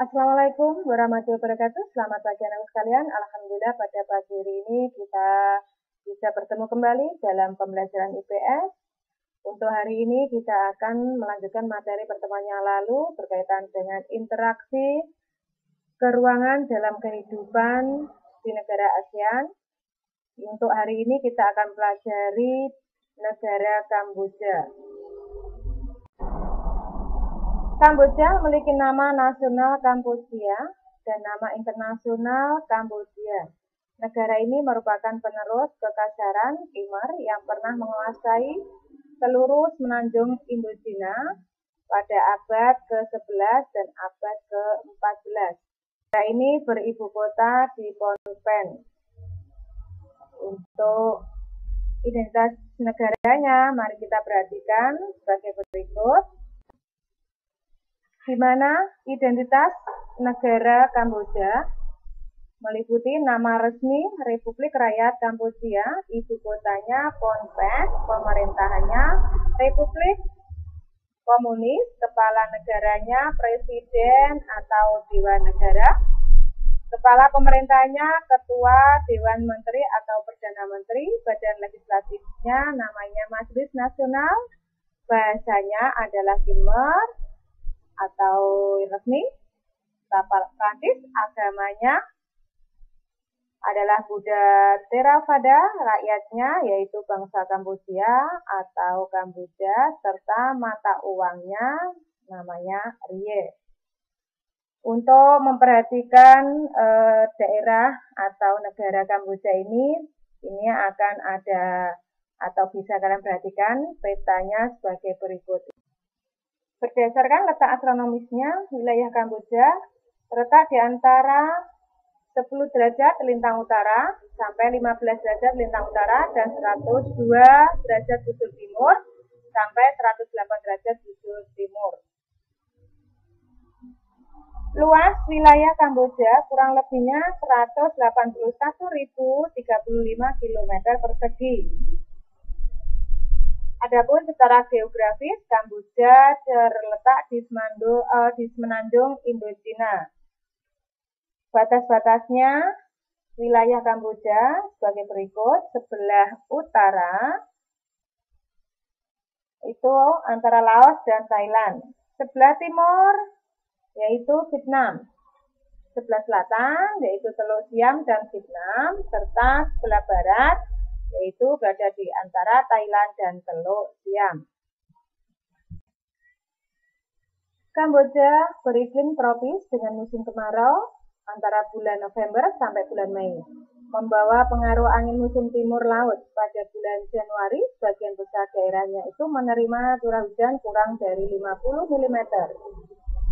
Assalamualaikum warahmatullahi wabarakatuh. Selamat pagi anak sekalian. Alhamdulillah pada pagi hari ini kita bisa bertemu kembali dalam pembelajaran IPS. Untuk hari ini kita akan melanjutkan materi pertemuan yang lalu berkaitan dengan interaksi keruangan dalam kehidupan di negara ASEAN. Untuk hari ini kita akan pelajari negara Kamboja. Kamboja memiliki nama nasional Kamboja dan nama internasional Kamboja. Negara ini merupakan penerus kekaisaran Khmer yang pernah menguasai seluruh semenanjung Indochina pada abad ke-11 dan abad ke-14. Negara ini beribu kota di Phnom Penh. Untuk identitas negaranya, mari kita perhatikan sebagai berikut. Di mana identitas negara Kamboja meliputi nama resmi Republik Rakyat Kamboja, ibu kotanya Phnom Penh, pemerintahannya Republik Komunis, kepala negaranya Presiden atau Dewan Negara, kepala pemerintahnya Ketua Dewan Menteri atau Perdana Menteri, badan legislatifnya namanya Majelis Nasional, bahasanya adalah Khmer resmi, kapal Prancis, agamanya adalah Buddha Theravada, rakyatnya yaitu bangsa Kamboja atau Kamboja, serta mata uangnya namanya Rie. Untuk memperhatikan e, daerah atau negara Kamboja ini, ini akan ada atau bisa kalian perhatikan petanya sebagai berikut. Berdasarkan letak astronomisnya, wilayah Kamboja terletak di antara 10 derajat lintang utara sampai 15 derajat lintang utara dan 102 derajat bujur timur sampai 108 derajat bujur timur. Luas wilayah Kamboja kurang lebihnya 181.035 km persegi. Adapun secara geografis, Kamboja terletak di, uh, di Semenanjung Indochina Batas-batasnya wilayah Kamboja sebagai berikut. Sebelah utara itu antara Laos dan Thailand. Sebelah timur yaitu Vietnam. Sebelah selatan yaitu Teluk Siam dan Vietnam serta sebelah barat yaitu berada di antara Thailand dan Teluk Siam. Kamboja beriklim tropis dengan musim kemarau antara bulan November sampai bulan Mei. Membawa pengaruh angin musim timur laut pada bulan Januari, sebagian besar daerahnya itu menerima curah hujan kurang dari 50 mm.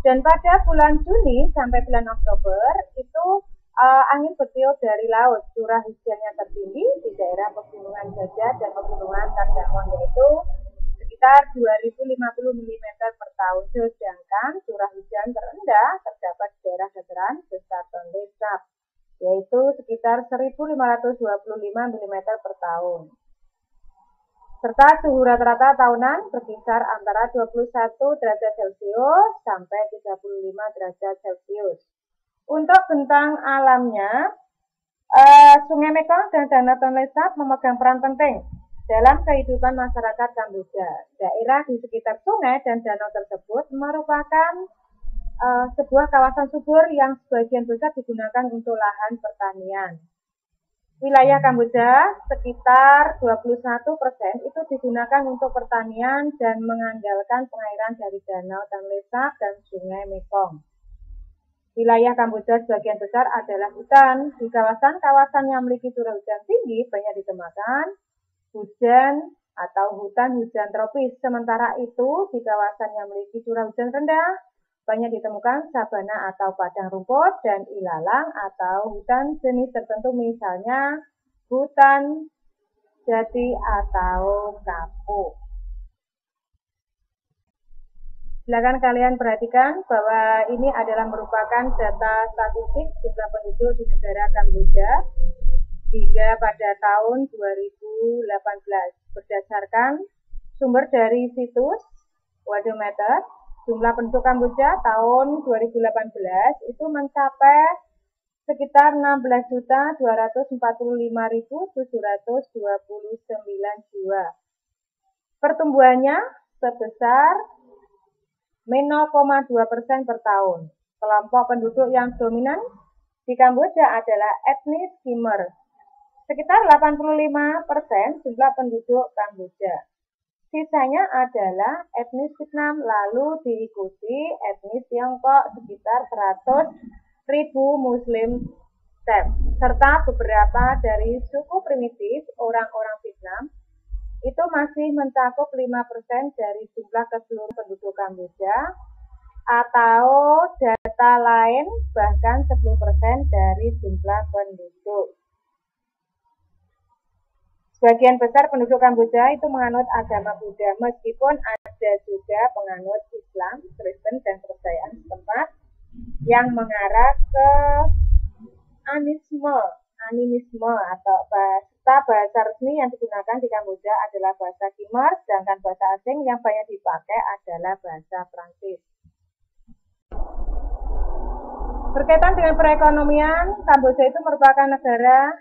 Dan pada bulan Juni sampai bulan Oktober itu uh, angin bertiup dari laut. Curah hujannya tertinggi di daerah pegunungan Gajah dan pegunungan Kardamon yaitu sekitar 2050 mm per tahun, sedangkan curah hujan terendah terdapat di daerah dataran besar Tonle Sap, yaitu sekitar 1525 mm per tahun. Serta suhu rata-rata tahunan berkisar antara 21 derajat Celcius sampai 35 derajat Celcius. Untuk bentang alamnya, uh, Sungai Mekong dan Danau Tonle Sap memegang peran penting dalam kehidupan masyarakat Kamboja. Daerah di sekitar sungai dan danau tersebut merupakan uh, sebuah kawasan subur yang sebagian besar digunakan untuk lahan pertanian. Wilayah Kamboja sekitar 21% itu digunakan untuk pertanian dan mengandalkan pengairan dari danau Tonle Sap dan sungai Mekong. Wilayah Kamboja sebagian besar adalah hutan. Di kawasan-kawasan yang memiliki curah hujan tinggi banyak ditemukan hujan atau hutan hujan tropis. Sementara itu, di kawasan yang memiliki curah hujan rendah, banyak ditemukan sabana atau padang rumput dan ilalang atau hutan jenis tertentu misalnya hutan jati atau kapuk. Silakan kalian perhatikan bahwa ini adalah merupakan data statistik jumlah penduduk di negara Kamboja hingga pada tahun 2018 berdasarkan sumber dari situs Wadometer jumlah penduduk Kamboja tahun 2018 itu mencapai sekitar 16.245.729 jiwa. Pertumbuhannya sebesar 0,2 persen per tahun. Kelompok penduduk yang dominan di Kamboja adalah etnis Khmer. Sekitar 85 persen jumlah penduduk Kamboja. Sisanya adalah etnis Vietnam, lalu diikuti etnis Tiongkok sekitar 100 ribu Muslim serta beberapa dari suku primitif orang-orang itu masih mencakup 5% dari jumlah keseluruhan penduduk Kamboja atau data lain bahkan 10% dari jumlah penduduk. Sebagian besar penduduk Kamboja itu menganut agama Buddha, meskipun ada juga penganut Islam, Kristen, dan kepercayaan setempat yang mengarah ke anisme, animisme atau bahasa bahasa resmi yang digunakan di Kamboja adalah bahasa Khmer, sedangkan bahasa asing yang banyak dipakai adalah bahasa Prancis. Berkaitan dengan perekonomian, Kamboja itu merupakan negara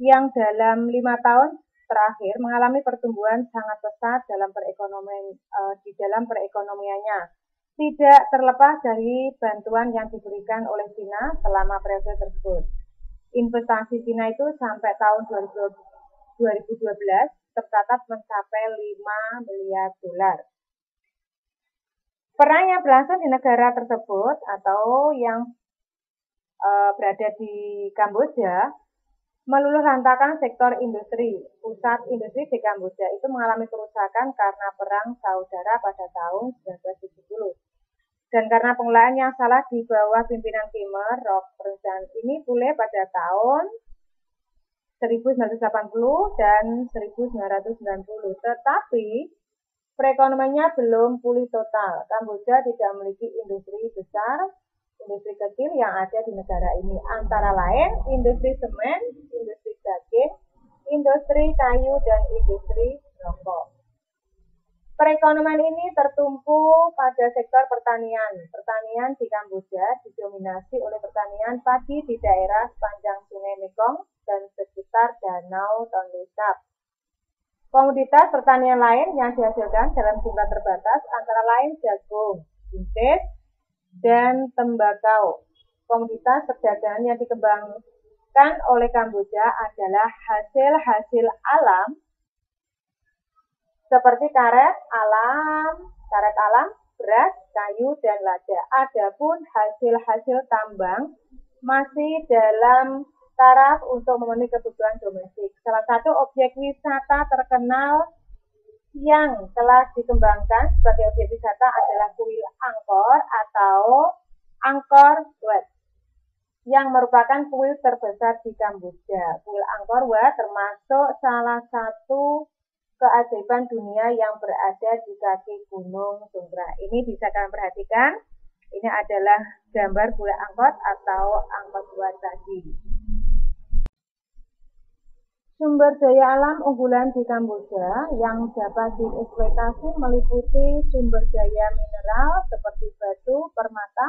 yang dalam lima tahun terakhir mengalami pertumbuhan sangat pesat dalam perekonomian uh, di dalam perekonomiannya. Tidak terlepas dari bantuan yang diberikan oleh China selama periode tersebut. Investasi China itu sampai tahun 2012 tercatat mencapai 5 miliar dolar. Perang yang berlangsung di negara tersebut atau yang uh, berada di Kamboja meluluh lantakan sektor industri. Pusat industri di Kamboja itu mengalami kerusakan karena perang saudara pada tahun 1970. Dan karena pengelolaan yang salah di bawah pimpinan Khmer, Rock perusahaan ini pulih pada tahun 1980 dan 1990. Tetapi perekonomiannya belum pulih total. Kamboja tidak memiliki industri besar industri kecil yang ada di negara ini. Antara lain industri semen, industri daging, industri kayu, dan industri rokok. Perekonomian ini tertumpu pada sektor pertanian. Pertanian di Kamboja didominasi oleh pertanian padi di daerah sepanjang Sungai Mekong dan sekitar Danau Tonle Sap. Komoditas pertanian lain yang dihasilkan dalam jumlah terbatas antara lain jagung, buncis, dan tembakau. Komoditas perdagangan yang dikembangkan oleh Kamboja adalah hasil-hasil alam seperti karet alam, karet alam, beras, kayu, dan lada. Adapun hasil-hasil tambang masih dalam taraf untuk memenuhi kebutuhan domestik. Salah satu objek wisata terkenal yang telah dikembangkan sebagai objek wisata adalah kuil Angkor atau Angkor Wat yang merupakan kuil terbesar di Kamboja. Kuil Angkor Wat termasuk salah satu keajaiban dunia yang berada di kaki Gunung Sungkra. Ini bisa kalian perhatikan. Ini adalah gambar kuil Angkor atau Angkor Wat tadi. Sumber daya alam unggulan di Kamboja yang dapat dieksploitasi meliputi sumber daya mineral seperti batu, permata,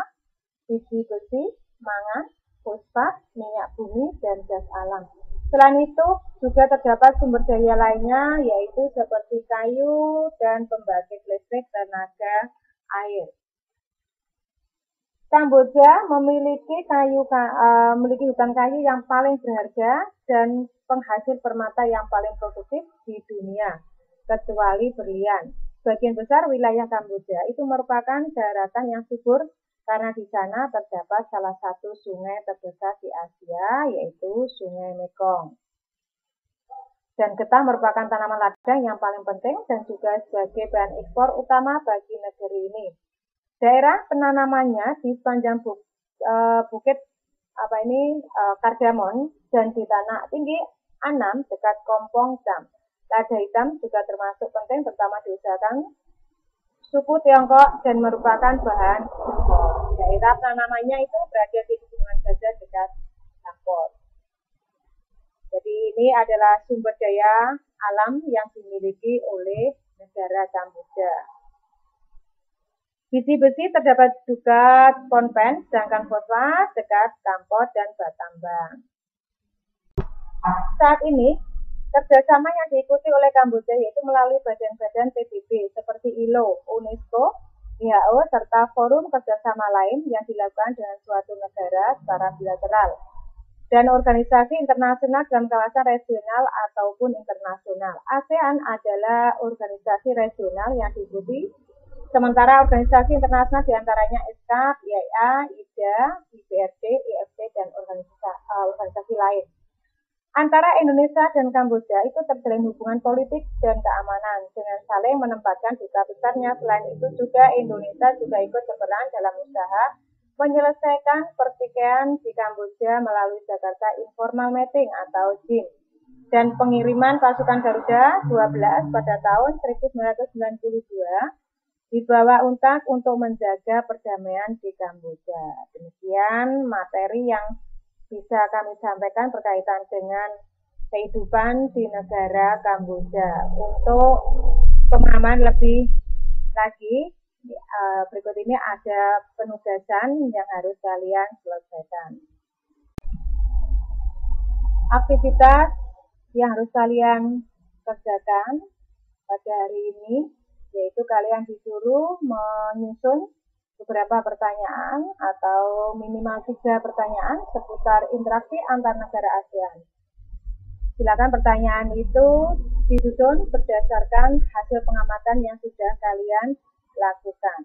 biji besi, mangan, fosfat, minyak bumi, dan gas alam. Selain itu, juga terdapat sumber daya lainnya yaitu seperti kayu dan pembangkit listrik tenaga air. Kamboja memiliki kayu uh, memiliki hutan kayu yang paling berharga dan penghasil permata yang paling produktif di dunia, kecuali berlian. Sebagian besar wilayah Kamboja itu merupakan daratan yang subur karena di sana terdapat salah satu sungai terbesar di Asia, yaitu Sungai Mekong. Dan getah merupakan tanaman ladang yang paling penting dan juga sebagai bahan ekspor utama bagi negeri ini. Daerah penanamannya di sepanjang eh, bukit apa ini uh, kardamon dan di tanah tinggi Anam dekat Kompong Jam. Lada hitam juga termasuk penting terutama diusahakan suku Tiongkok dan merupakan bahan. Daerah penanamannya itu berada di pegunungan gajah dekat Sampor. Jadi ini adalah sumber daya alam yang dimiliki oleh negara Kamboja. Biji besi terdapat juga konven, sedangkan fosfat dekat kampot dan batambang. Saat ini, kerjasama yang diikuti oleh Kamboja yaitu melalui badan-badan PBB seperti ILO, UNESCO, WHO, serta forum kerjasama lain yang dilakukan dengan suatu negara secara bilateral dan organisasi internasional dalam kawasan regional ataupun internasional. ASEAN adalah organisasi regional yang diikuti Sementara organisasi internasional di antaranya ISCAP, IAEA, IDA, IBRD, IFC, dan organisasi, uh, organisasi lain. Antara Indonesia dan Kamboja itu terjalin hubungan politik dan keamanan dengan saling menempatkan duta besarnya. Selain itu juga Indonesia juga ikut berperan dalam usaha menyelesaikan pertikaian di Kamboja melalui Jakarta Informal Meeting atau JIM dan pengiriman pasukan Garuda 12 pada tahun 1992 dibawa UNTAK untuk menjaga perdamaian di Kamboja. Demikian materi yang bisa kami sampaikan berkaitan dengan kehidupan di negara Kamboja. Untuk pemahaman lebih lagi, eh, berikut ini ada penugasan yang harus kalian selesaikan. Aktivitas yang harus kalian kerjakan pada hari ini yaitu kalian disuruh menyusun beberapa pertanyaan atau minimal tiga pertanyaan seputar interaksi antar negara ASEAN. Silakan pertanyaan itu disusun berdasarkan hasil pengamatan yang sudah kalian lakukan.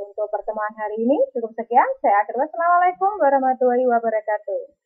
Untuk pertemuan hari ini cukup sekian. Saya akhiri. Wassalamualaikum warahmatullahi wabarakatuh.